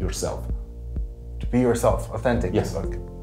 yourself. To be yourself, authentic. Yes. قصدك.